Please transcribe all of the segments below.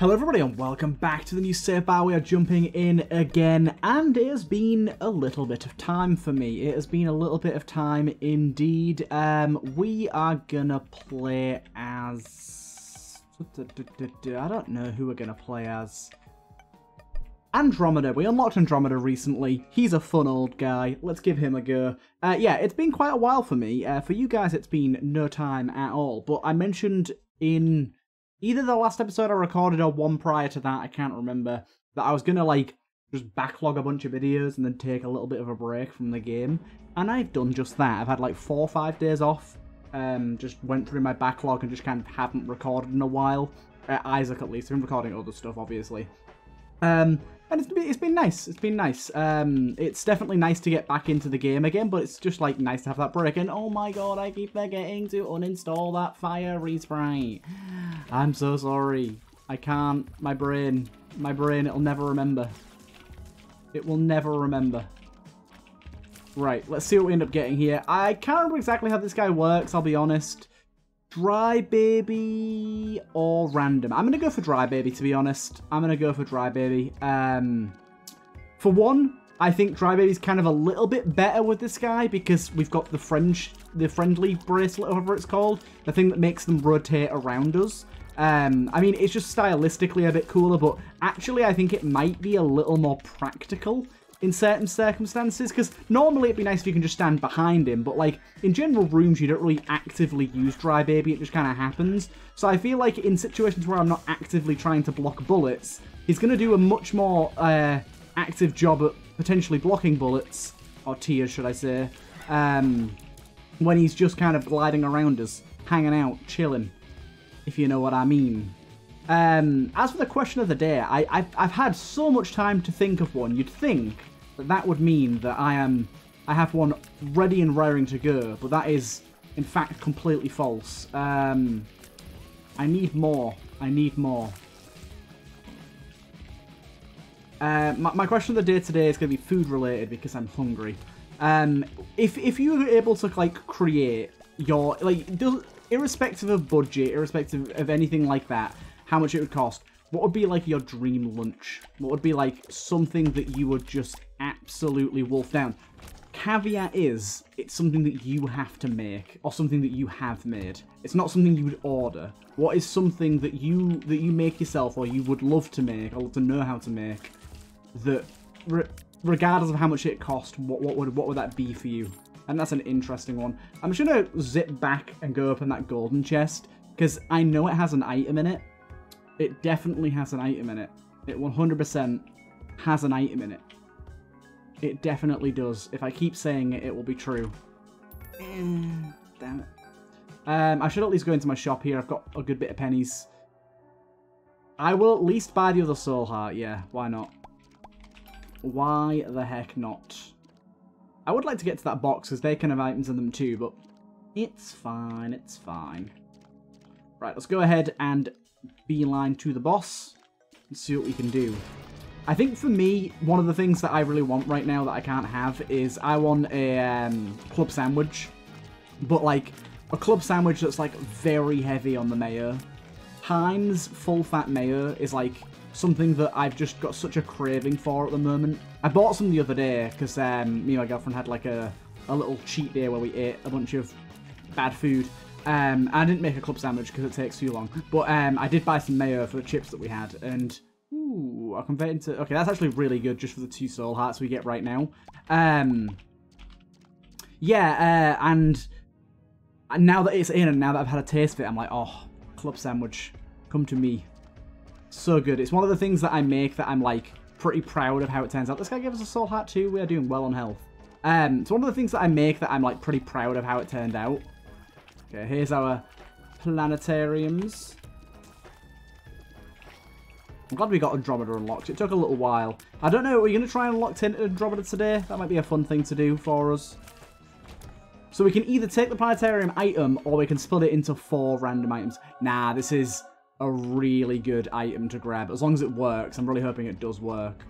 Hello everybody and welcome back to the new save bar. We are jumping in again and it has been a little bit of time for me. It has been a little bit of time indeed. Um, we are gonna play as... I don't know who we're gonna play as. Andromeda. We unlocked Andromeda recently. He's a fun old guy. Let's give him a go. Uh, yeah, it's been quite a while for me. Uh, for you guys, it's been no time at all. But I mentioned in either the last episode I recorded or one prior to that, I can't remember, that I was gonna like just backlog a bunch of videos and then take a little bit of a break from the game. And I've done just that. I've had like four or five days off. Um, just went through my backlog and just kind of haven't recorded in a while. Uh, Isaac at least. I've been recording other stuff, obviously. Um, and it's been, it's been nice. It's been nice. Um, it's definitely nice to get back into the game again, but it's just like nice to have that break. And oh my god, I keep forgetting to uninstall that fire resprite. I'm so sorry. I can't. My brain, my brain, it'll never remember. It will never remember. Right, let's see what we end up getting here. I can't remember exactly how this guy works, I'll be honest. Dry Baby or Random? I'm going to go for Dry Baby, to be honest. I'm going to go for Dry Baby. Um, for one, I think Dry Baby's kind of a little bit better with this guy because we've got the French, the friendly bracelet, whatever it's called. The thing that makes them rotate around us. Um, I mean, it's just stylistically a bit cooler, but actually I think it might be a little more practical in certain circumstances, because normally it'd be nice if you can just stand behind him, but like, in general rooms you don't really actively use Dry Baby, it just kind of happens. So I feel like in situations where I'm not actively trying to block bullets, he's going to do a much more uh, active job at potentially blocking bullets, or tears should I say, um, when he's just kind of gliding around us, hanging out, chilling, if you know what I mean. Um, as for the question of the day, I, I've, I've had so much time to think of one. You'd think that that would mean that I am I have one ready and raring to go, but that is in fact completely false. Um, I need more. I need more. Uh, my, my, question of the day today is going to be food related because I'm hungry. Um, if if you were able to like create your like irrespective of budget, irrespective of anything like that, how much it would cost, what would be like your dream lunch? What would be like something that you would just absolutely wolf down? Caveat is, it's something that you have to make, or something that you have made. It's not something you would order. What is something that you that you make yourself, or you would love to make, or to know how to make, that, re regardless of how much it cost, what, what would what would that be for you? And that's an interesting one. I'm just gonna zip back and go open that golden chest, because I know it has an item in it, it definitely has an item in it. It 100% has an item in it. It definitely does. If I keep saying it, it will be true. Damn it. Um, I should at least go into my shop here. I've got a good bit of pennies. I will at least buy the other soul heart. Yeah, why not? Why the heck not? I would like to get to that box because they can have items in them too, but it's fine. It's fine. Right, let's go ahead and beeline to the boss and see what we can do. I think for me, one of the things that I really want right now that I can't have is I want a um, club sandwich, but like a club sandwich that's like very heavy on the mayo. Heinz full fat mayo is like something that I've just got such a craving for at the moment. I bought some the other day because um, me and my girlfriend had like a, a little cheat day where we ate a bunch of bad food um, I didn't make a club sandwich because it takes too long, but um, I did buy some mayo for the chips that we had, and ooh, I converted into okay. That's actually really good just for the two soul hearts we get right now. Um, yeah, uh, and now that it's in, and now that I've had a taste of it, I'm like, oh, club sandwich, come to me. So good. It's one of the things that I make that I'm like pretty proud of how it turns out. This guy gave us a soul heart too. We are doing well on health. Um, it's one of the things that I make that I'm like pretty proud of how it turned out. Okay, here's our planetariums. I'm glad we got Andromeda unlocked. It took a little while. I don't know, are we going to try and unlock Andromeda today? That might be a fun thing to do for us. So we can either take the planetarium item or we can split it into four random items. Nah, this is a really good item to grab. As long as it works. I'm really hoping it does work.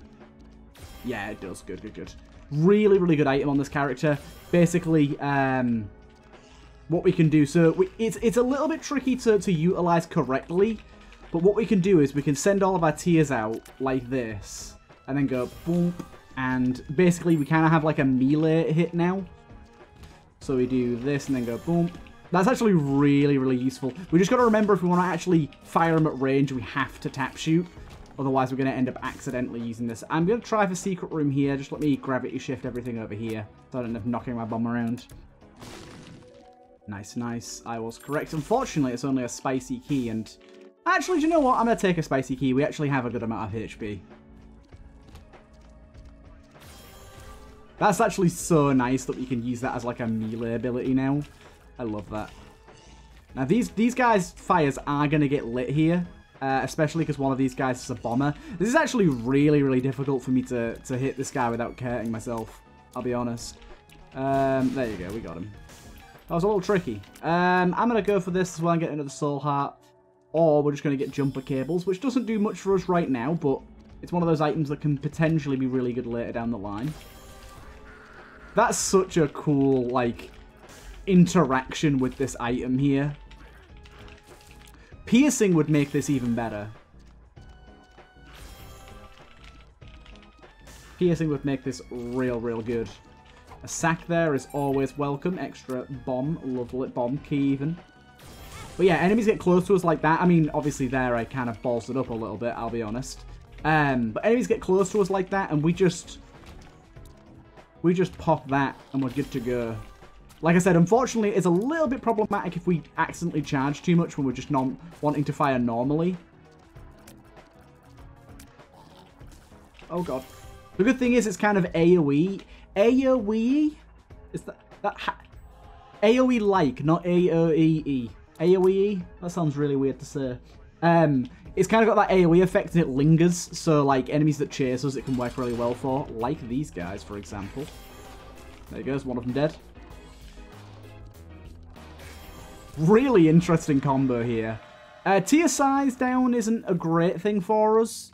Yeah, it does. Good, good, good. Really, really good item on this character. Basically, um, what we can do. So we, it's it's a little bit tricky to, to utilize correctly, But what we can do is we can send all of our tears out like this, and then go boom, and basically we kind of have like a melee hit now. So we do this and then go boom. That's actually really, really useful. We just got to remember if we want to actually fire them at range, we have to tap shoot. Otherwise, we're going to end up accidentally using this. I'm going to try for secret room here. Just let me gravity shift everything over here. So I don't end up knocking my bomb around. Nice, nice. I was correct. Unfortunately, it's only a spicy key. And actually, do you know what? I'm going to take a spicy key. We actually have a good amount of HP. That's actually so nice that we can use that as like a melee ability now. I love that. Now, these, these guys' fires are going to get lit here. Uh, especially because one of these guys is a bomber. This is actually really, really difficult for me to, to hit this guy without hurting myself. I'll be honest. Um, there you go, we got him. That was a little tricky. Um, I'm going to go for this as well and get into the soul heart. Or we're just going to get jumper cables, which doesn't do much for us right now, but it's one of those items that can potentially be really good later down the line. That's such a cool, like, interaction with this item here. Piercing would make this even better. Piercing would make this real, real good. A sack there is always welcome. Extra bomb. Lovely. Bomb key even. But yeah, enemies get close to us like that. I mean, obviously there I kind of balls it up a little bit, I'll be honest. Um, but enemies get close to us like that and we just... We just pop that and we're good to go. Like I said, unfortunately, it's a little bit problematic if we accidentally charge too much when we're just not wanting to fire normally. Oh god. The good thing is it's kind of AoE. AoE? Is that... that AoE-like, not AoE-E. AoE? That sounds really weird to say. Um, it's kind of got that AoE effect and it lingers, so like enemies that chase us it can work really well for, like these guys, for example. There goes, one of them dead. Really interesting combo here. Uh, tear size down isn't a great thing for us,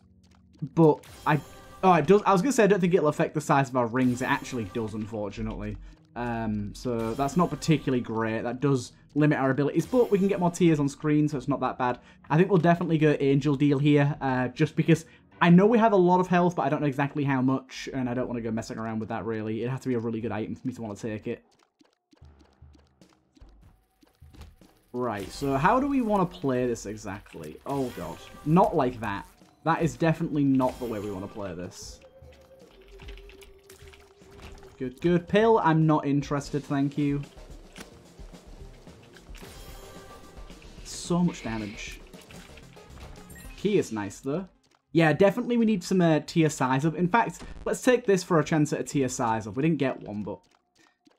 but I... Oh, it does. I was going to say I don't think it'll affect the size of our rings. It actually does, unfortunately. Um, so that's not particularly great. That does limit our abilities, but we can get more tears on screen, so it's not that bad. I think we'll definitely go Angel Deal here, uh, just because I know we have a lot of health, but I don't know exactly how much, and I don't want to go messing around with that, really. It has to be a really good item for me to want to take it. Right, so how do we want to play this exactly? Oh god, not like that. That is definitely not the way we want to play this. Good, good. Pill, I'm not interested, thank you. So much damage. Key is nice, though. Yeah, definitely we need some uh, tear size up. In fact, let's take this for a chance at a tear size up. We didn't get one, but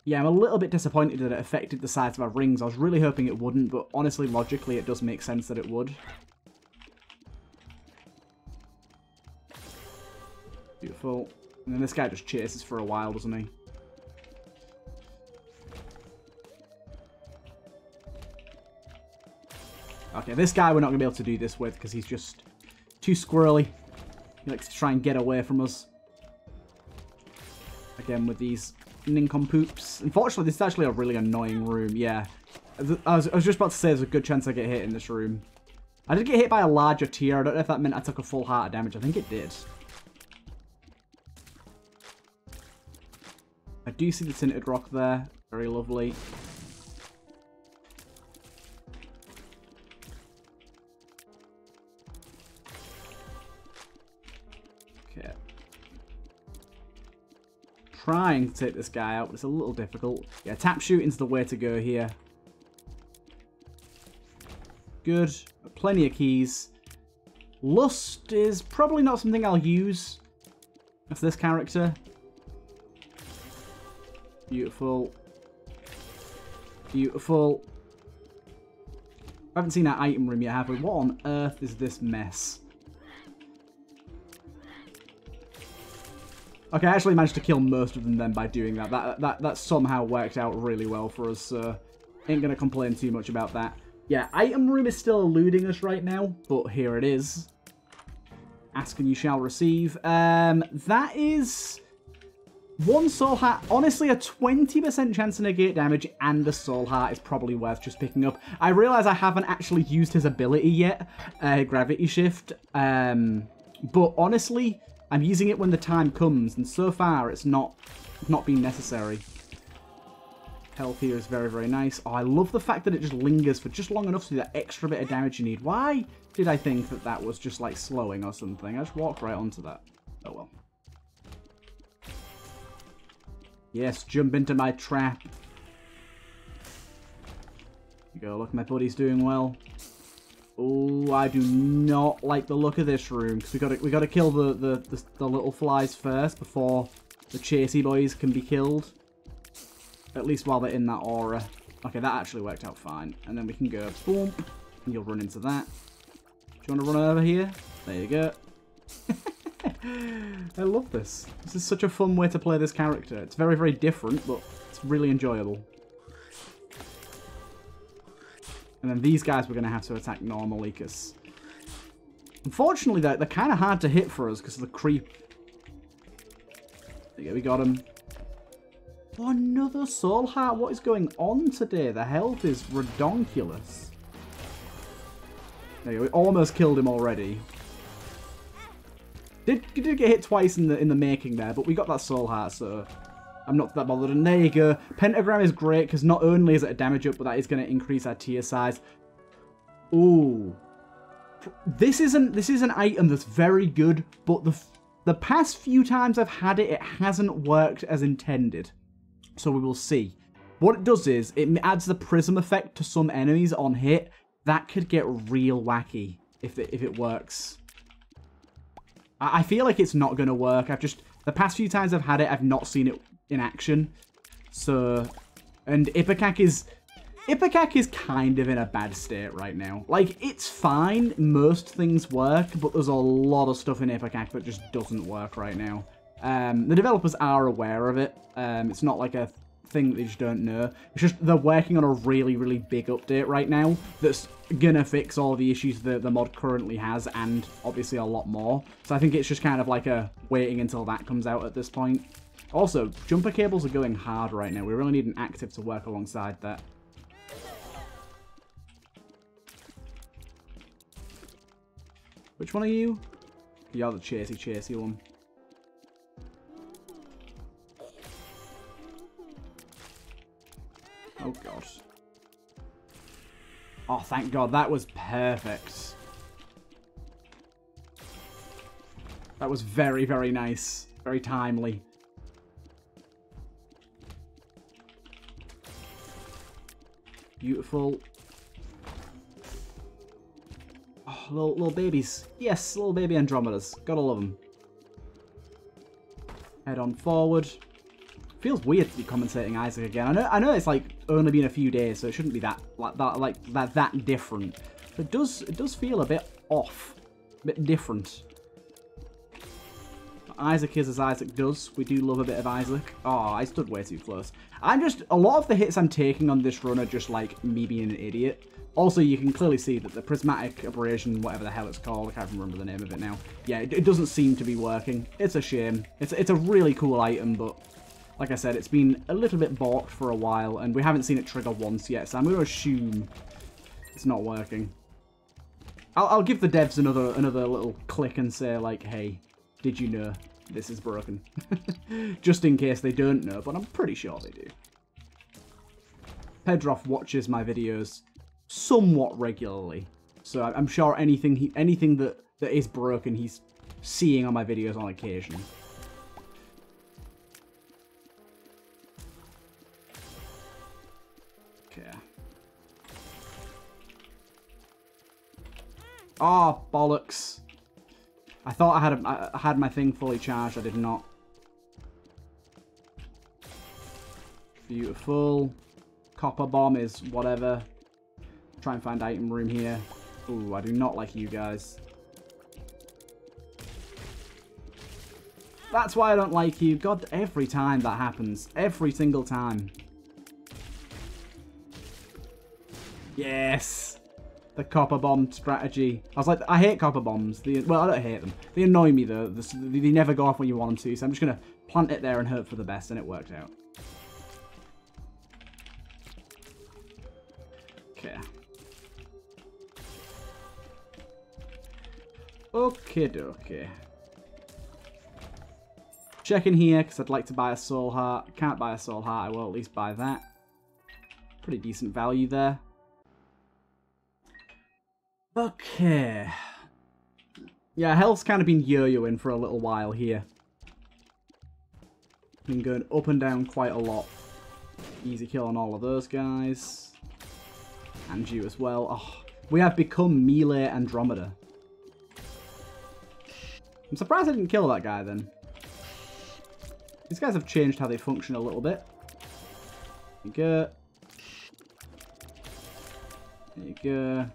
yeah, I'm a little bit disappointed that it affected the size of our rings. I was really hoping it wouldn't, but honestly, logically, it does make sense that it would. Beautiful. And then this guy just chases for a while, doesn't he? Okay, this guy we're not going to be able to do this with because he's just too squirrely. He likes to try and get away from us. Again, with these nincompoops. Unfortunately, this is actually a really annoying room. Yeah. I was, I was just about to say there's a good chance I get hit in this room. I did get hit by a larger tear. I don't know if that meant I took a full heart of damage. I think it did. I do see the tinted rock there. Very lovely. Trying to take this guy out, but it's a little difficult. Yeah, tap shooting's the way to go here. Good. Plenty of keys. Lust is probably not something I'll use of this character. Beautiful. Beautiful. I haven't seen that item room yet, have we? What on earth is this mess? Okay, I actually managed to kill most of them then by doing that. That that that somehow worked out really well for us, so ain't gonna complain too much about that. Yeah, item room is still eluding us right now, but here it is. Ask and you shall receive. Um, that is one soul heart, honestly, a 20% chance to negate damage and a soul heart is probably worth just picking up. I realize I haven't actually used his ability yet, uh, Gravity Shift, um, but honestly, I'm using it when the time comes, and so far it's not, not been necessary. Health here is very, very nice. Oh, I love the fact that it just lingers for just long enough to do that extra bit of damage you need. Why did I think that that was just like slowing or something? I just walked right onto that. Oh well. Yes, jump into my trap. You go, look, my buddy's doing well. Oh, I do not like the look of this room because we got we got to kill the, the the the little flies first before the chasey boys can be killed. At least while they're in that aura. Okay, that actually worked out fine. And then we can go boom, and you'll run into that. Do you want to run over here? There you go. I love this. This is such a fun way to play this character. It's very, very different, but it's really enjoyable. And then these guys we're going to have to attack normally, because... Unfortunately, they're, they're kind of hard to hit for us because of the creep. There we got him. Oh, another soul heart. What is going on today? The health is redonkulous. There you go. We almost killed him already. Did, did get hit twice in the in the making there, but we got that soul heart, so I'm not that bothered. And there you go. Pentagram is great because not only is it a damage up, but that is going to increase our tear size. Ooh. This isn't this is an item that's very good, but the the past few times I've had it, it hasn't worked as intended. So we will see. What it does is, it adds the prism effect to some enemies on hit. That could get real wacky if it, if it works. I, I feel like it's not going to work. I've just, the past few times I've had it, I've not seen it in action. So, and Ipecac is, Ipecac is kind of in a bad state right now. Like, it's fine, most things work, but there's a lot of stuff in Ipecac that just doesn't work right now. Um, the developers are aware of it. Um, it's not like a thing that they just don't know. It's just they're working on a really, really big update right now that's gonna fix all the issues that the mod currently has and obviously a lot more. So I think it's just kind of like a waiting until that comes out at this point. Also, jumper cables are going hard right now. We really need an active to work alongside that. Which one are you? You're the chasey chasey one. Oh, God. Oh, thank God. That was perfect. That was very, very nice. Very timely. Beautiful. Oh, little, little babies. Yes, little baby Andromedas. Gotta love them. Head on forward. Feels weird to be commentating Isaac again. I know, I know it's like only been a few days, so it shouldn't be that like that like that that different. But it does it does feel a bit off, a bit different. Isaac is as Isaac does. We do love a bit of Isaac. Oh, I stood way too close. I'm just, a lot of the hits I'm taking on this run are just like me being an idiot. Also, you can clearly see that the prismatic aberration, whatever the hell it's called, I can't remember the name of it now. Yeah, it, it doesn't seem to be working. It's a shame. It's, it's a really cool item, but like I said, it's been a little bit balked for a while, and we haven't seen it trigger once yet, so I'm going to assume it's not working. I'll, I'll give the devs another another little click and say, like, hey, did you know this is broken? Just in case they don't know, but I'm pretty sure they do. Pedroff watches my videos somewhat regularly, so I'm sure anything he, anything that, that is broken he's seeing on my videos on occasion. Okay. Oh, bollocks. I thought I had, a, I had my thing fully charged. I did not. Beautiful. Copper bomb is whatever. Try and find item room here. Ooh, I do not like you guys. That's why I don't like you. God, every time that happens. Every single time. Yes. The copper bomb strategy. I was like, I hate copper bombs. They, well, I don't hate them. They annoy me though. They never go off when you want them to. So I'm just gonna plant it there and hope for the best, and it worked out. Okay. Okay, okay. Check in here because I'd like to buy a soul heart. Can't buy a soul heart. I will at least buy that. Pretty decent value there. Okay. Yeah, health's kind of been yo-yoing for a little while here. Been going up and down quite a lot. Easy kill on all of those guys. And you as well. Oh, we have become melee Andromeda. I'm surprised I didn't kill that guy then. These guys have changed how they function a little bit. There you go. There you go.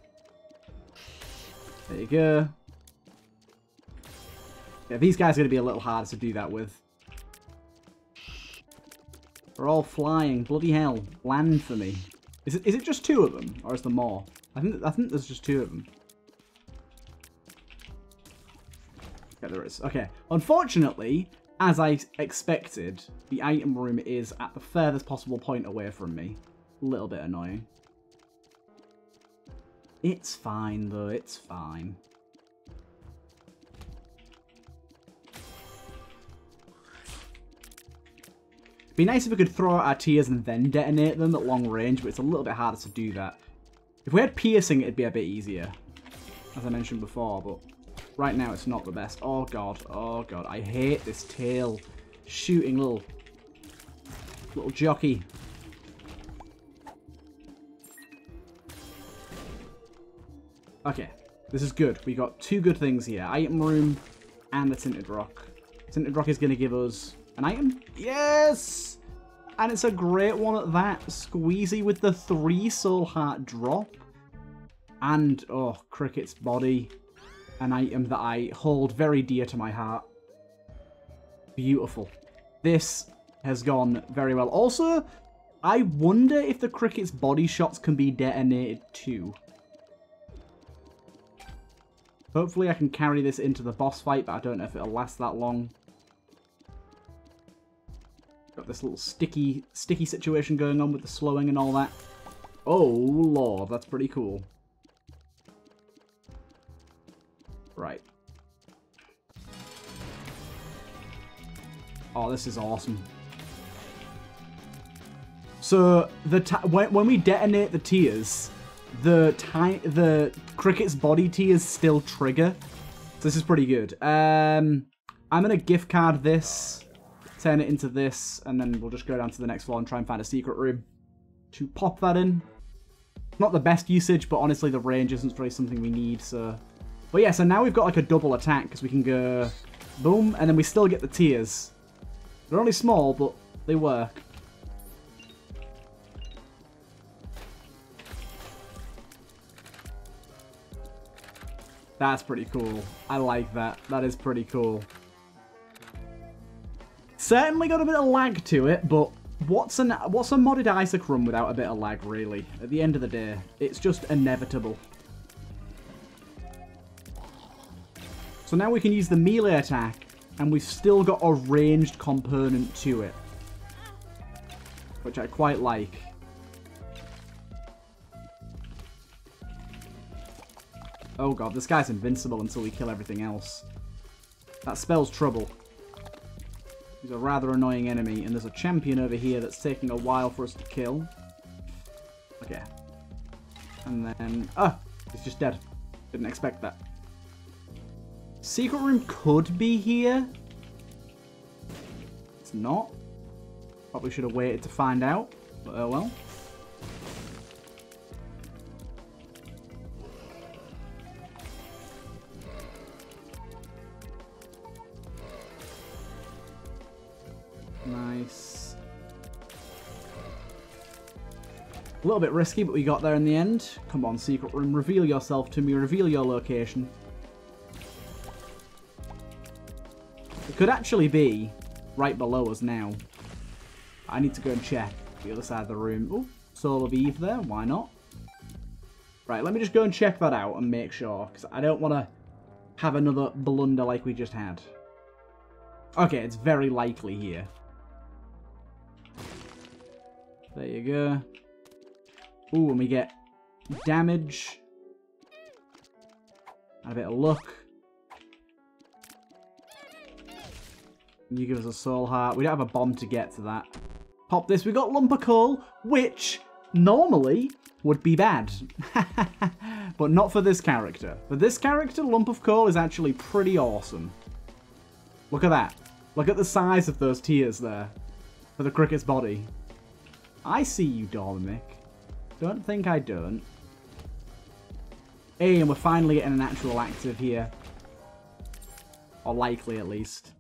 There you go. Yeah, these guys are going to be a little harder to do that with. They're all flying. Bloody hell. Land for me. Is it is it just two of them? Or is there more? I think I think there's just two of them. Yeah, there is. Okay. Unfortunately, as I expected, the item room is at the furthest possible point away from me. A little bit annoying. It's fine, though. It's fine. Be nice if we could throw out our tears and then detonate them at long range, but it's a little bit harder to do that. If we had piercing, it'd be a bit easier, as I mentioned before, but right now it's not the best. Oh god, oh god, I hate this tail shooting little, little jockey. Okay, this is good. We got two good things here. Item room and the tinted rock. Tinted rock is going to give us an item. Yes! And it's a great one at that. Squeezy with the three soul heart drop. And, oh, Cricket's body. An item that I hold very dear to my heart. Beautiful. This has gone very well. Also, I wonder if the Cricket's body shots can be detonated too. Hopefully I can carry this into the boss fight, but I don't know if it'll last that long. Got this little sticky, sticky situation going on with the slowing and all that. Oh, lord, that's pretty cool. Right. Oh, this is awesome. So, the when, when we detonate the tears, the time the cricket's body tears still trigger. So this is pretty good. Um, I'm gonna gift card this, turn it into this, and then we'll just go down to the next floor and try and find a secret room to pop that in. Not the best usage, but honestly the range isn't really something we need, so... But yeah, so now we've got like a double attack, because we can go boom, and then we still get the tears. They're only small, but they work. That's pretty cool. I like that. That is pretty cool. Certainly got a bit of lag to it, but what's an what's a modded Isaac run without a bit of lag, really? At the end of the day, it's just inevitable. So now we can use the melee attack, and we've still got a ranged component to it. Which I quite like. Oh god, this guy's invincible until we kill everything else. That spells trouble. He's a rather annoying enemy, and there's a champion over here that's taking a while for us to kill. Okay. And then... Ah! He's just dead. Didn't expect that. Secret room could be here. It's not. Probably should have waited to find out, but oh well. Little bit risky, but we got there in the end. Come on, secret room. Reveal yourself to me. Reveal your location. It could actually be right below us now. I need to go and check the other side of the room. Oh, Soul of Eve there. Why not? Right, let me just go and check that out and make sure, because I don't want to have another blunder like we just had. Okay, it's very likely here. There you go. Ooh, and we get damage. And a bit of luck. You give us a soul heart. We don't have a bomb to get to that. Pop this. We got lump of coal, which normally would be bad. but not for this character. For this character, lump of coal is actually pretty awesome. Look at that. Look at the size of those tears there. For the cricket's body. I see you, Dormammic. Don't think I don't. Hey, and we're finally getting an actual active here. Or likely, at least.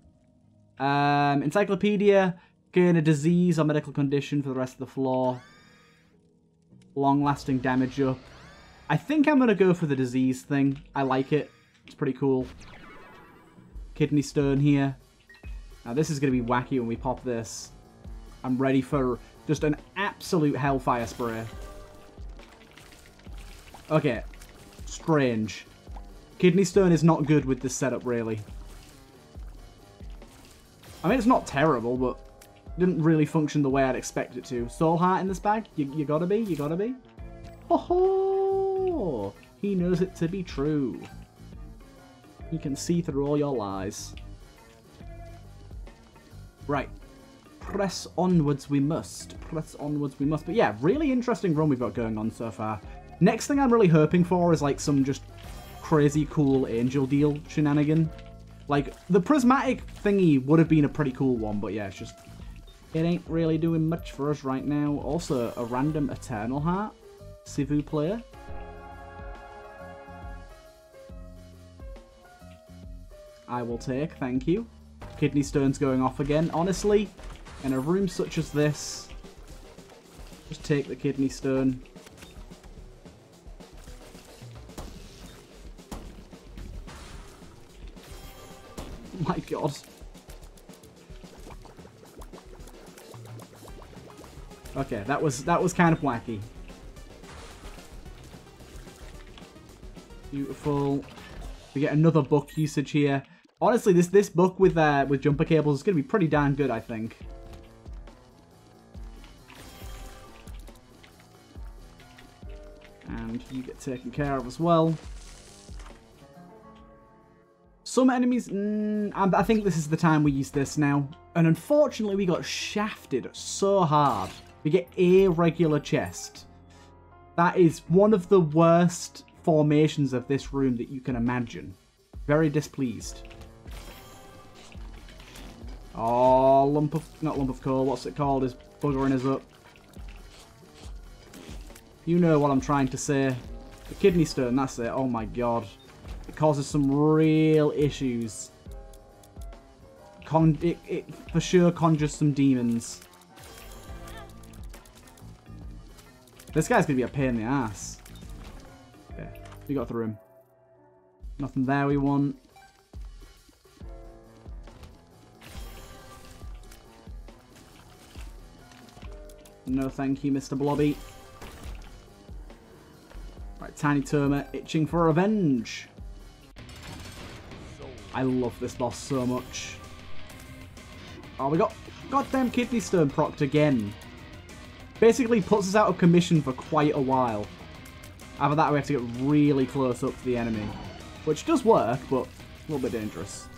Um, encyclopedia, gain a disease or medical condition for the rest of the floor. Long-lasting damage up. I think I'm going to go for the disease thing. I like it. It's pretty cool. Kidney stone here. Now this is going to be wacky when we pop this. I'm ready for just an absolute hellfire spray. Okay. Strange. Kidney stone is not good with this setup, really. I mean, it's not terrible, but didn't really function the way I'd expect it to. Soul Heart in this bag? You, you gotta be, you gotta be. Ho ho! He knows it to be true. He can see through all your lies. Right. Press onwards we must. Press onwards we must. But yeah, really interesting run we've got going on so far. Next thing I'm really hoping for is like some just crazy cool angel deal shenanigan. Like, the prismatic thingy would have been a pretty cool one, but yeah, it's just... It ain't really doing much for us right now. Also, a random Eternal Heart. Sivu player. I will take, thank you. Kidney stone's going off again. Honestly, in a room such as this, just take the kidney stone. God. Okay, that was that was kind of wacky. Beautiful. We get another book usage here. Honestly, this this book with uh, with jumper cables is going to be pretty darn good, I think. And you get taken care of as well. Some enemies... Mm, I think this is the time we use this now. And unfortunately, we got shafted so hard. We get a regular chest. That is one of the worst formations of this room that you can imagine. Very displeased. Oh, lump of... Not lump of coal. What's it called? Is buggering us up. You know what I'm trying to say. The kidney stone, that's it. Oh my god. It causes some real issues. Con it, it for sure conjures some demons. This guy's gonna be a pain in the ass. Okay, we got through him. Nothing there we want. No thank you, Mr. Blobby. Right, Tiny Toma itching for revenge. I love this boss so much. Oh, we got goddamn kidney stone procced again. Basically puts us out of commission for quite a while. After that, we have to get really close up to the enemy. Which does work, but a little bit dangerous.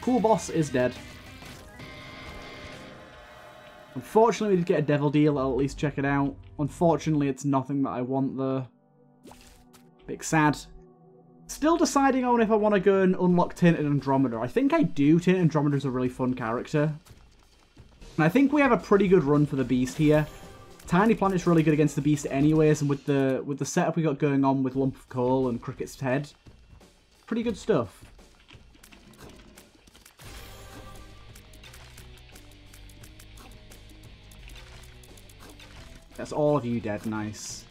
Cool boss is dead. Unfortunately, we did get a devil deal. I'll at least check it out. Unfortunately, it's nothing that I want, though. Big sad. Still deciding on if I want to go and unlock Tainted Andromeda. I think I do. Tainted Andromeda is a really fun character. And I think we have a pretty good run for the Beast here. Tiny Planet's really good against the Beast anyways, and with the with the setup we got going on with Lump of Coal and Cricket's Head, pretty good stuff. That's all of you dead, nice.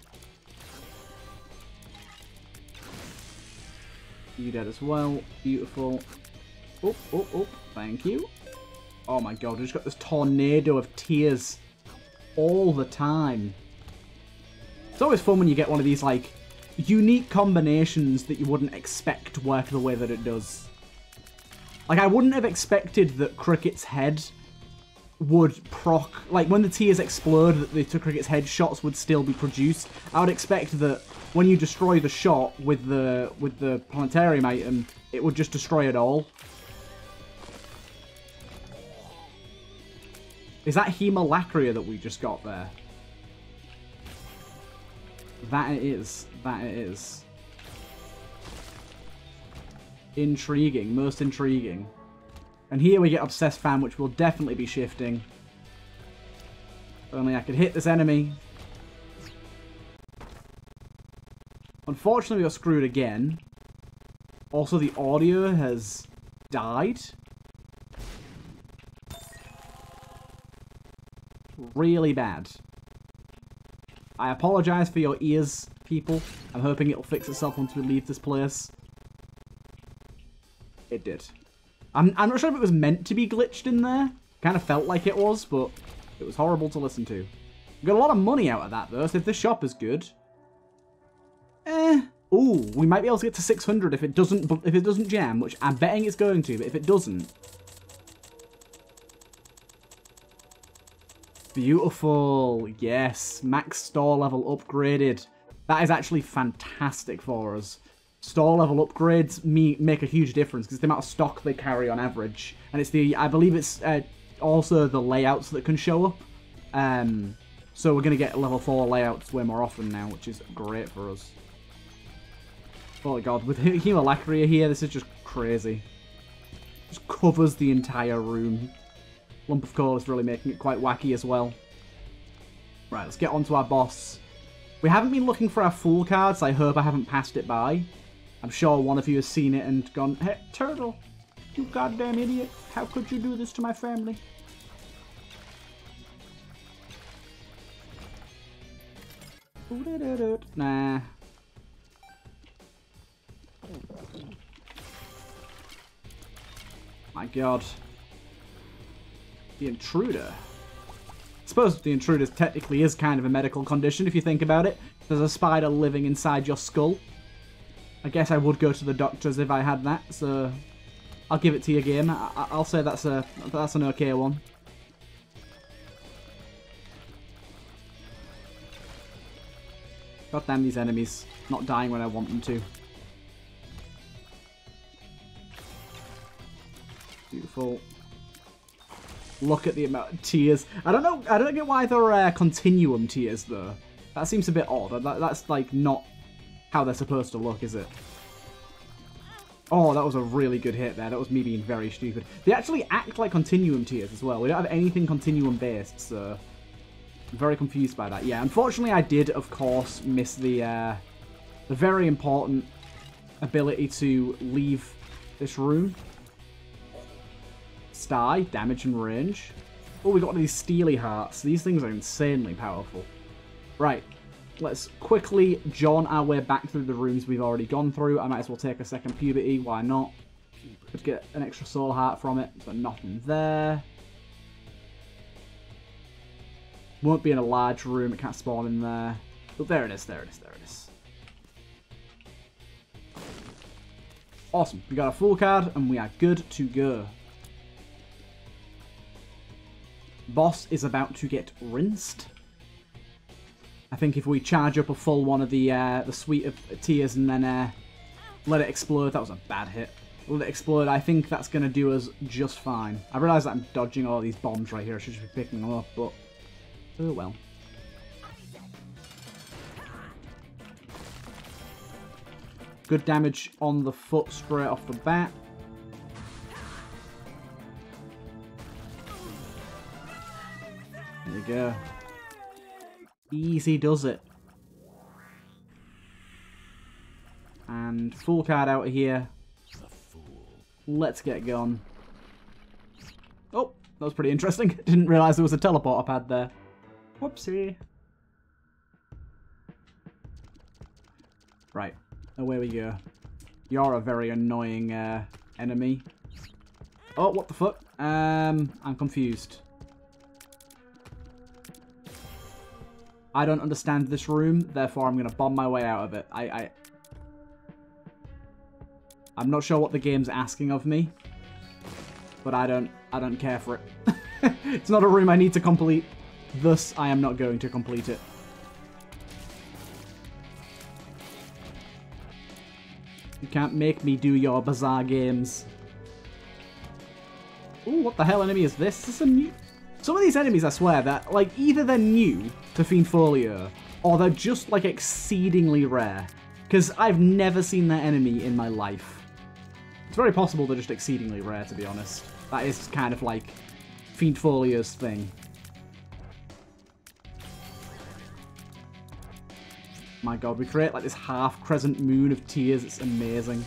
You dead as well. Beautiful. Oh, oh, oh. Thank you. Oh my god, I just got this tornado of tears all the time. It's always fun when you get one of these, like, unique combinations that you wouldn't expect to work the way that it does. Like, I wouldn't have expected that Cricket's head would proc... Like, when the tears explode, that the Cricket's head shots would still be produced. I would expect that when you destroy the shot with the with the planetarium item, it would just destroy it all. Is that Haemolacria that we just got there? That it is. That it is. Intriguing. Most intriguing. And here we get Obsessed Fan, which will definitely be shifting. only I could hit this enemy. Unfortunately, we got screwed again. Also, the audio has died. Really bad. I apologize for your ears, people. I'm hoping it'll fix itself once we leave this place. It did. I'm, I'm not sure if it was meant to be glitched in there. Kind of felt like it was, but it was horrible to listen to. We got a lot of money out of that, though, so if this shop is good... Eh... Ooh, we might be able to get to 600 if it doesn't if it doesn't jam, which I'm betting it's going to, but if it doesn't... Beautiful. Yes, max store level upgraded. That is actually fantastic for us store level upgrades me make a huge difference because the amount of stock they carry on average, and it's the I believe it's uh, also the layouts that can show up. Um, so we're gonna get level four layouts way more often now, which is great for us. Oh god, with Haemolacria here, this is just crazy. Just covers the entire room. Lump of Coal is really making it quite wacky as well. Right, let's get on to our boss. We haven't been looking for our Fool cards, I hope I haven't passed it by. I'm sure one of you has seen it and gone, Hey, Turtle, you goddamn idiot. How could you do this to my family? Nah. My god. The intruder. I suppose the intruder technically is kind of a medical condition if you think about it. There's a spider living inside your skull. I guess I would go to the doctors if I had that, so I'll give it to you again. I will say that's a that's an okay one. God damn these enemies. Not dying when I want them to. Look at the amount of tears. I don't know. I don't get why they're uh, continuum tears though. That seems a bit odd. That, that's like not how they're supposed to look, is it? Oh, that was a really good hit there. That was me being very stupid. They actually act like Continuum tears as well. We don't have anything Continuum based, so... I'm very confused by that. Yeah, unfortunately I did, of course, miss the, uh, the very important ability to leave this room. Sty, damage and range. Oh, we got these Steely Hearts. These things are insanely powerful. Right, let's quickly john our way back through the rooms we've already gone through. I might as well take a second puberty, why not? Could get an extra soul heart from it, but nothing there. Won't be in a large room, it can't spawn in there. But there it is, there it is, there it is. Awesome, we got a Fool card and we are good to go. Boss is about to get rinsed. I think if we charge up a full one of the uh, the suite of tears and then uh, let it explode, that was a bad hit. Let it explode, I think that's going to do us just fine. I realise that I'm dodging all these bombs right here, I should just be picking them up, but oh well. Good damage on the foot straight off the bat. Go. Easy does it. And Fool card out of here. Let's get going. Oh, that was pretty interesting. Didn't realise there was a teleporter pad there. Whoopsie. Right, away we go. You're a very annoying uh, enemy. Oh, what the fuck? Um, I'm confused. I don't understand this room, therefore I'm going to bomb my way out of it. I, I... I'm not sure what the game's asking of me, but I don't, I don't care for it. it's not a room I need to complete, thus I am not going to complete it. You can't make me do your bizarre games. Ooh, what the hell enemy is this? This is this a new... Some of these enemies, I swear, that like either they're new to Fiend Folio, or they're just like exceedingly rare. Because I've never seen that enemy in my life. It's very possible they're just exceedingly rare, to be honest. That is kind of like Fiend Folio's thing. My god, we create like this half crescent moon of tears. It's amazing.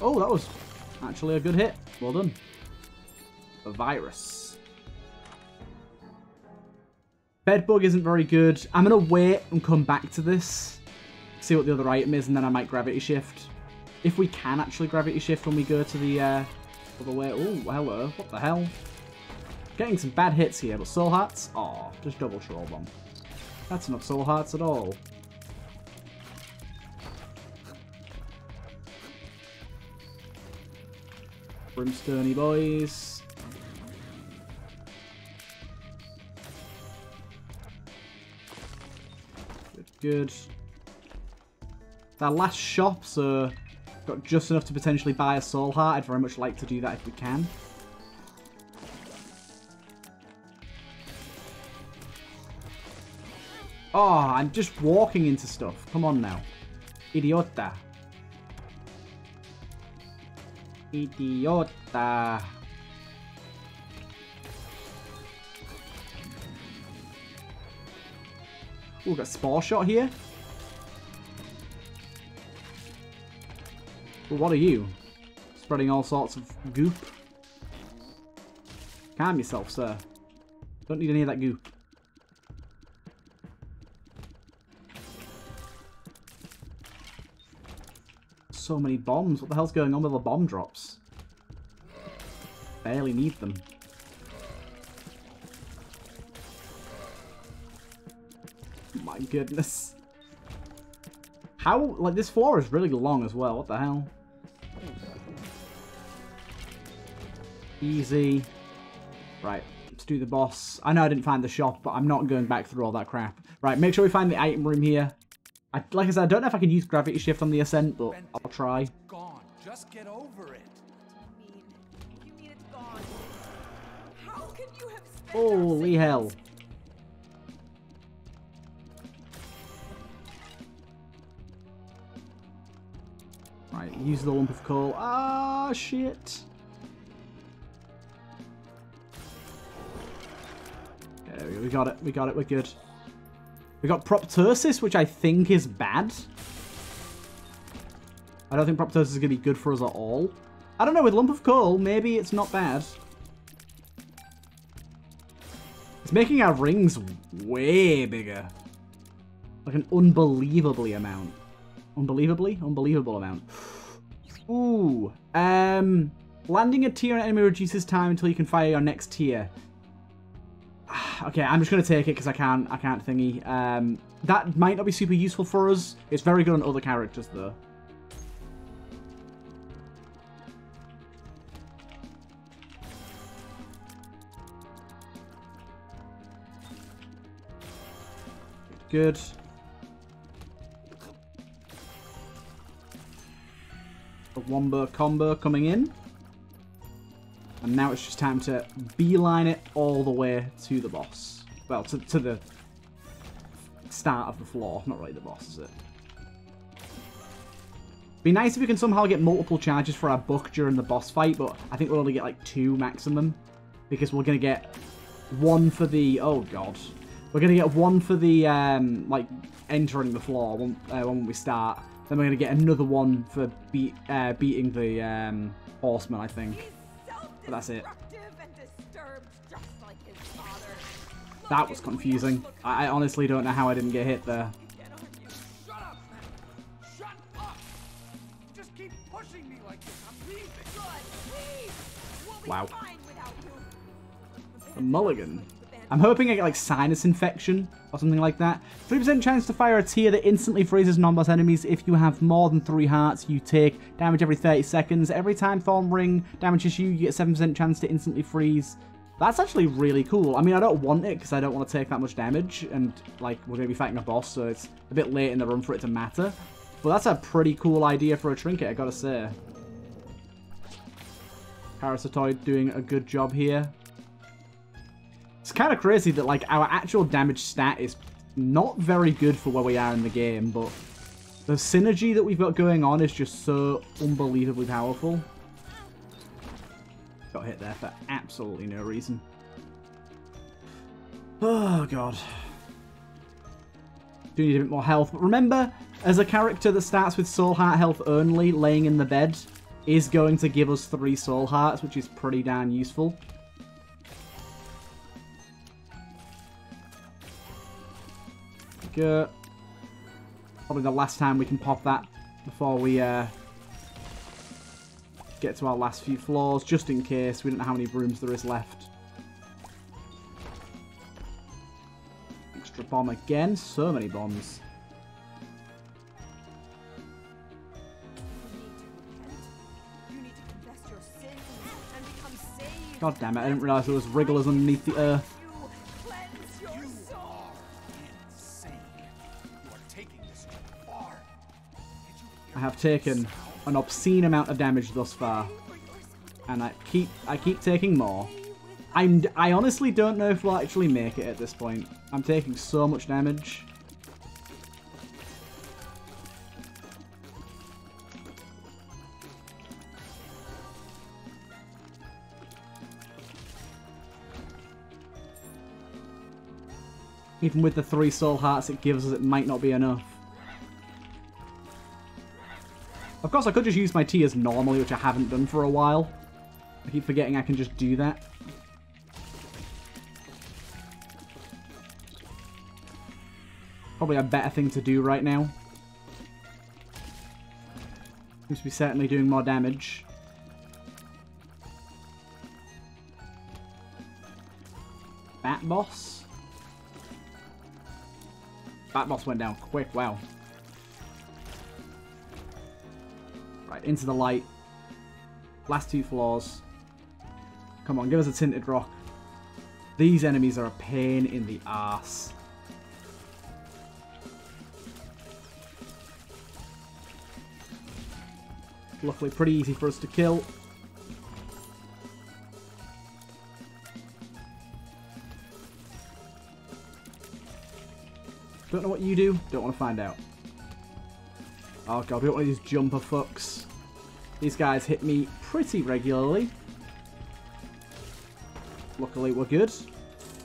Oh, that was actually a good hit. Well done. Virus. Bedbug isn't very good. I'm going to wait and come back to this. See what the other item is, and then I might gravity shift. If we can actually gravity shift when we go to the uh, other way. Oh, hello. What the hell? Getting some bad hits here, but soul hearts? Oh, just double troll them. That's not soul hearts at all. Brimstoney boys. Good. That last shop, so got just enough to potentially buy a soul heart. I'd very much like to do that if we can. Oh, I'm just walking into stuff. Come on now. Idiota. Idiota. Ooh, got Spore Shot here. Well, what are you? Spreading all sorts of goop. Calm yourself, sir. Don't need any of that goop. so many bombs. What the hell's going on with the bomb drops? Barely need them. My goodness. How, like, this floor is really long as well. What the hell? Easy. Right, let's do the boss. I know I didn't find the shop, but I'm not going back through all that crap. Right, make sure we find the item room here. I, like I said, I don't know if I can use gravity shift on the ascent, but I'll try. Gone. Just get over it. You mean Right, use the lump of coal. Ah, shit. We. We got it. We got it. We're good. We got Proptosis, which I think is bad. I don't think Proptosis is going to be good for us at all. I don't know, with Lump of Coal, maybe it's not bad. It's making our rings way bigger. Like an unbelievably amount. Unbelievably? Unbelievable amount. Ooh. Um, landing a tear on enemy reduces time until you can fire your next tear. okay, I'm just gonna take it because I can't. I can't thingy. Um, that might not be super useful for us. It's very good on other characters though. Good. A Wombo combo coming in. And now it's just time to beeline it all the way to the boss. Well, to, to the start of the floor. Not really the boss, is it? Be nice if we can somehow get multiple charges for our book during the boss fight, but I think we'll only get like two maximum. Because we're going to get one for the... Oh, God. We're going to get one for the, um, like, entering the floor when, uh, when we start. Then we're going to get another one for beat, uh, beating the um, horseman, I think. But that's it. That was confusing. I, I honestly don't know how I didn't get hit there. Shut up, man. Shut up. Just keep pushing me like this. I'm leaving. Wow. A mulligan. I'm hoping I get like sinus infection or something like that. 3% chance to fire a tear that instantly freezes non-boss enemies. If you have more than 3 hearts, you take damage every 30 seconds. Every time Thorn Ring damages you, you get 7% chance to instantly freeze. That's actually really cool. I mean, I don't want it because I don't want to take that much damage. And, like, we're going to be fighting a boss, so it's a bit late in the run for it to matter. But that's a pretty cool idea for a trinket, I gotta say. Parasitoid doing a good job here. It's kind of crazy that like our actual damage stat is not very good for where we are in the game, but the synergy that we've got going on is just so unbelievably powerful. Got hit there for absolutely no reason. Oh god. Do need a bit more health. But remember, as a character that starts with soul heart health only, laying in the bed is going to give us three soul hearts, which is pretty darn useful. Probably the last time we can pop that before we uh, get to our last few floors, just in case. We don't know how many rooms there is left. Extra bomb again. So many bombs. God damn it, I didn't realise there was wrigglers underneath the earth. Have taken an obscene amount of damage thus far, and I keep I keep taking more. I'm I honestly don't know if we'll actually make it at this point. I'm taking so much damage. Even with the three soul hearts it gives us, it might not be enough. Of course, I could just use my tears normally, which I haven't done for a while. I keep forgetting I can just do that. Probably a better thing to do right now. Seems to be certainly doing more damage. Bat boss? Bat boss went down quick, wow. Into the light. Last two floors. Come on, give us a tinted rock. These enemies are a pain in the ass. Luckily, pretty easy for us to kill. Don't know what you do. Don't want to find out. Oh god, we don't want these jumper fucks. These guys hit me pretty regularly. Luckily, we're good.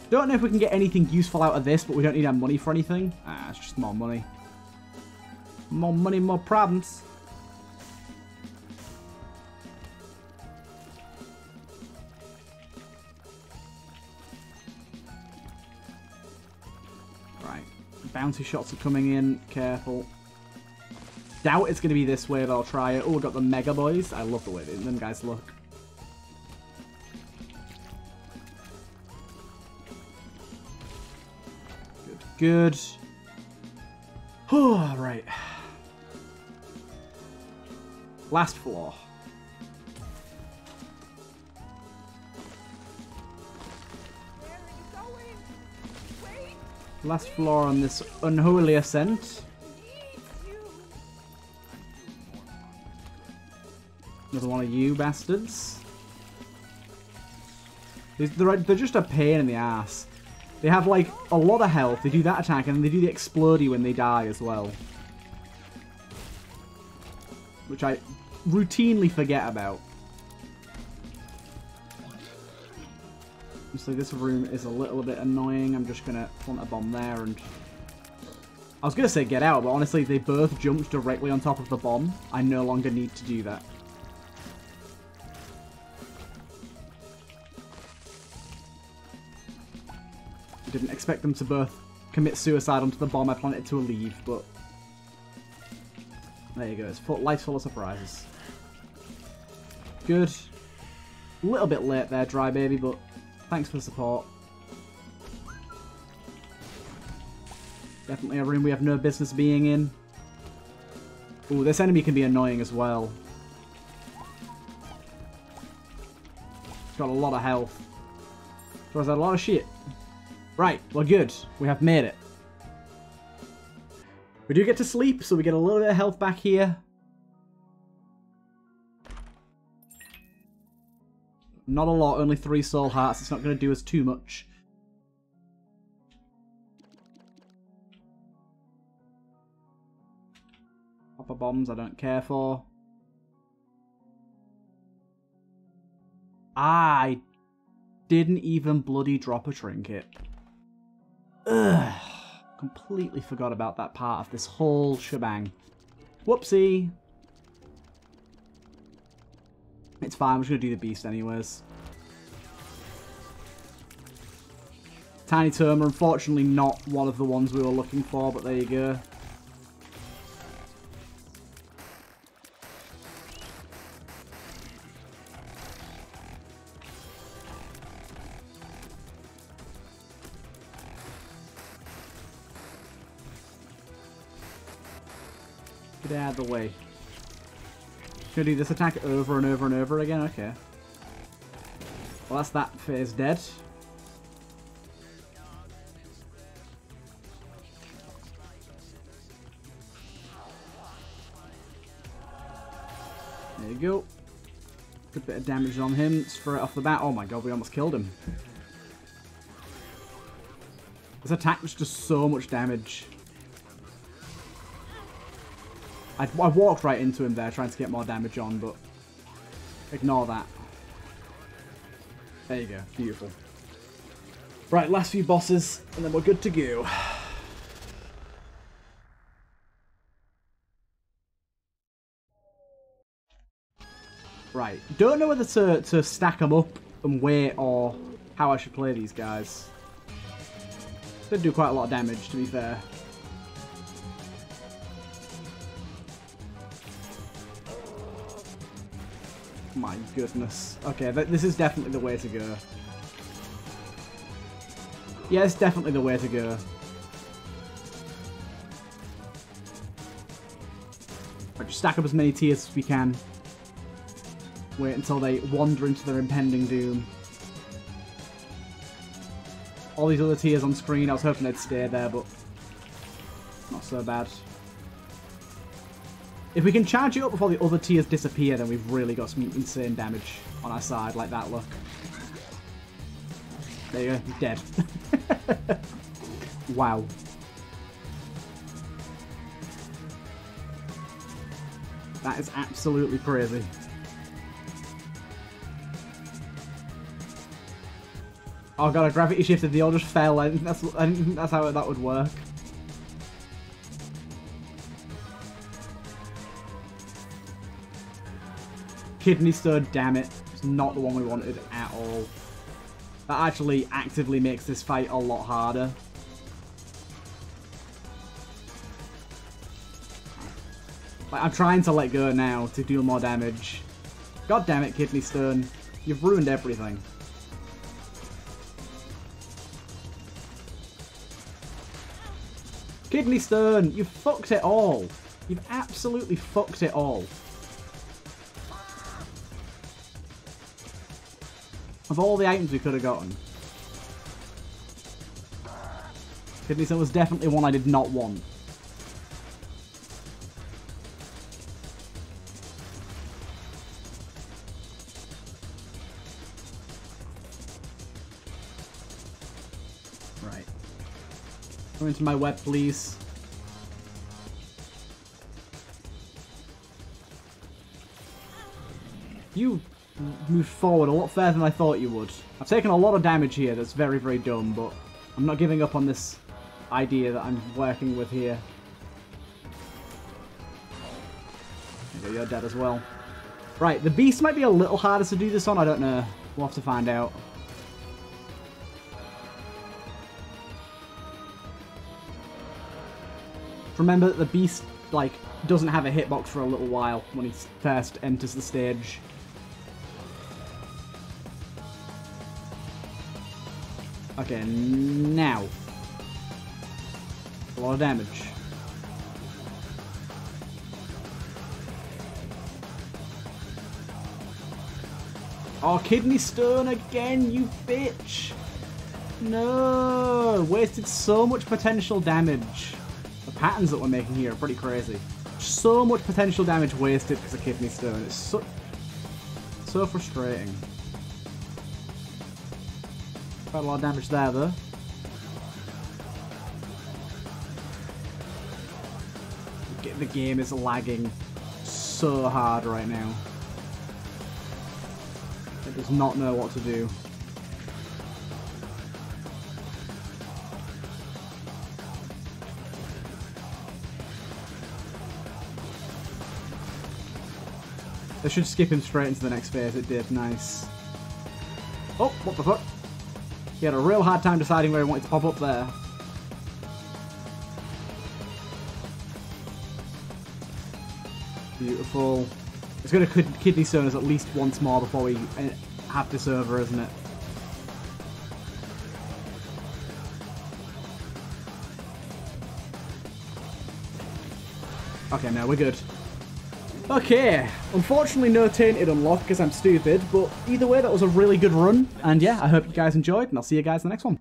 Don't know if we can get anything useful out of this, but we don't need our money for anything. Ah, it's just more money. More money, more problems. Right. Bounty shots are coming in. Careful. Doubt it's going to be this way, but I'll try it. Oh, got the Mega Boys. I love the way them guys look. Good, good. Oh, right. Last floor. Where are you going? Wait, Last floor on this unholy ascent. Another one of you bastards. They're, they're just a pain in the ass. They have like a lot of health. They do that attack and they do the explodey when they die as well. Which I routinely forget about. So this room is a little bit annoying. I'm just gonna plant a bomb there and... I was gonna say get out, but honestly they both jumped directly on top of the bomb. I no longer need to do that. Didn't expect them to both commit suicide onto the bomb I planted to leave, but there you go. It's full, life's full of surprises. Good. A little bit late there, Dry Baby, but thanks for the support. Definitely a room we have no business being in. Ooh, this enemy can be annoying as well. It's got a lot of health. Throws out a lot of shit. Right, we're good. We have made it. We do get to sleep, so we get a little bit of health back here. Not a lot, only three soul hearts. It's not going to do us too much. Hopper bombs I don't care for. I didn't even bloody drop a trinket. Ugh. Completely forgot about that part of this whole shebang. Whoopsie. It's fine, I'm just going to do the beast anyways. Tiny Terma, unfortunately not one of the ones we were looking for, but there you go. The way. Do this attack over and over and over again? Okay. Well, that's that phase dead. There you go. Good bit of damage on him straight off the bat. Oh my god, we almost killed him. This attack was just so much damage. I, I walked right into him there trying to get more damage on, but ignore that. There you go. Beautiful. Right, last few bosses, and then we're good to go. Right. Don't know whether to, to stack them up and wait or how I should play these guys. They do quite a lot of damage, to be fair. My goodness. Okay, th this is definitely the way to go. Yeah, it's definitely the way to go. Right, just stack up as many tears as we can. Wait until they wander into their impending doom. All these other tears on screen, I was hoping they'd stay there, but not so bad. If we can charge it up before the other tears disappear, then we've really got some insane damage on our side, like that, look. There you go, dead. wow. That is absolutely crazy. Oh god, I gravity shifted, they all just fell. Think that's, that's how that would work. Kidney Stone, damn it. It's not the one we wanted at all. That actually actively makes this fight a lot harder. Like, I'm trying to let go now to deal more damage. God damn it, Kidney Stone. You've ruined everything. Kidney Stone, you've fucked it all. You've absolutely fucked it all. Of all the items we could have gotten. Kidney Stone was definitely one I did not want. Right. Come into my web, please. You moved forward a lot further than I thought you would. I've taken a lot of damage here that's very, very dumb, but I'm not giving up on this idea that I'm working with here. You're dead as well. Right, the beast might be a little harder to do this on, I don't know. We'll have to find out. Remember that the beast, like, doesn't have a hitbox for a little while when he first enters the stage. Okay, now. A lot of damage. Oh, kidney stone again, you bitch! No! Wasted so much potential damage. The patterns that we're making here are pretty crazy. So much potential damage wasted because of kidney stone. It's so, so frustrating. Quite a lot of damage there, though. The game is lagging so hard right now. It does not know what to do. They should skip him straight into the next phase. It did. Nice. Oh, what the fuck? He had a real hard time deciding where he wanted to pop up there. Beautiful. It's going to kidney stone us at least once more before we uh, have this over, isn't it? Okay, no, we're good. Okay, unfortunately no tainted unlock because I'm stupid, but either way that was a really good run, and yeah, I hope you guys enjoyed, and I'll see you guys in the next one.